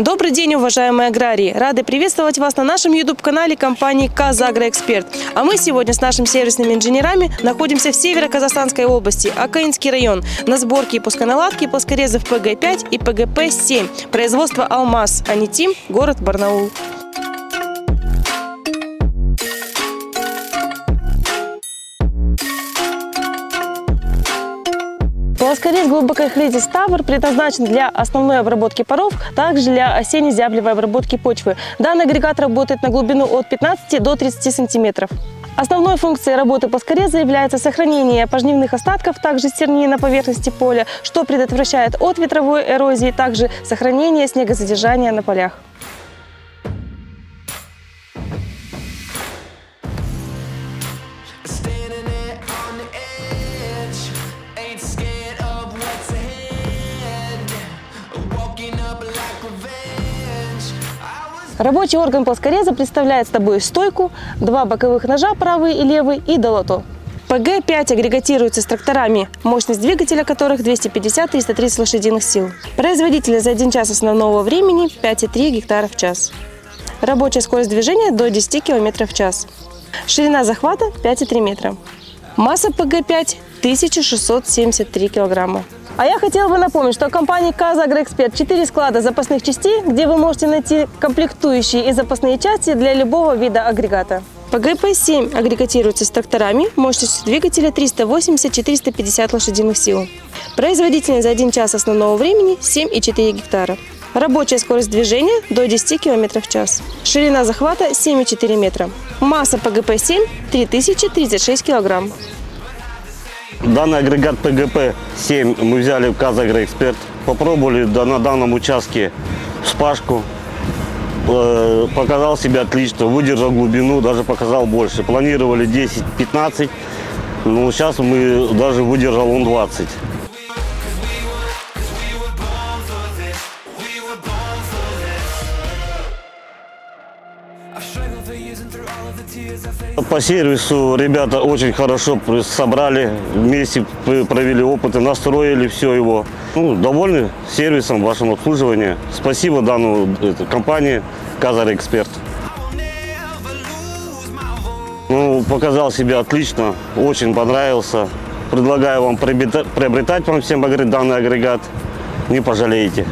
Добрый день, уважаемые аграрии! Рады приветствовать вас на нашем YouTube-канале компании «Казагроэксперт». А мы сегодня с нашими сервисными инженерами находимся в северо-казахстанской области, Акаинский район, на сборке и пусконаладке плоскорезов ПГ-5 и ПГП-7, производство «Алмаз», Анитим, город Барнаул. Плоскорез глубокой хледи «Ставр» предназначен для основной обработки паров, также для осенне-зяблевой обработки почвы. Данный агрегат работает на глубину от 15 до 30 сантиметров. Основной функцией работы плоскореза является сохранение пожнивных остатков, также стерней на поверхности поля, что предотвращает от ветровой эрозии, также сохранение снегозадержания на полях. Рабочий орган плоскореза представляет собой стойку, два боковых ножа, правый и левый, и долото. ПГ-5 агрегатируется с тракторами, мощность двигателя которых 250-330 лошадиных сил. Производитель за 1 час основного времени 5,3 гектара в час. Рабочая скорость движения до 10 км в час. Ширина захвата 5,3 метра. Масса ПГ-5 1673 килограмма. А я хотела бы напомнить, что у компании «Казагроэксперт» 4 склада запасных частей, где вы можете найти комплектующие и запасные части для любого вида агрегата. ПГП-7 агрегатируется с тракторами мощностью двигателя 380-450 лошадиных сил. Производительность за 1 час основного времени 7,4 гектара. Рабочая скорость движения до 10 км в час. Ширина захвата 7,4 метра. Масса ПГП-7 3036 килограмм. Данный агрегат ПГП-7 мы взяли в Казагроэксперт. Попробовали на данном участке вспашку. Э, Показал себя отлично, выдержал глубину, даже показал больше. Планировали 10-15, но сейчас мы даже выдержал он 20. По сервису ребята очень хорошо собрали, вместе провели опыты, настроили все его. Ну, довольны сервисом, вашим обслуживанием. Спасибо данному это, компании my voice. Ну, показал себя отлично, очень понравился. Предлагаю вам приобрета- приобретать вам всем данный агрегат. Не пожалеете.